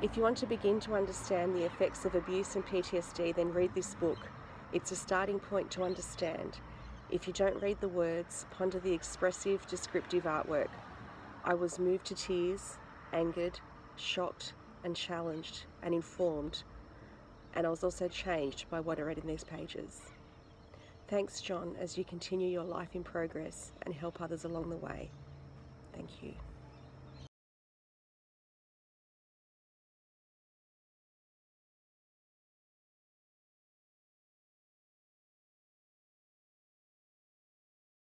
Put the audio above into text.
If you want to begin to understand the effects of abuse and PTSD, then read this book. It's a starting point to understand. If you don't read the words, ponder the expressive, descriptive artwork. I was moved to tears, angered, shocked, and challenged, and informed. And I was also changed by what I read in these pages. Thanks, John, as you continue your life in progress and help others along the way. Thank you.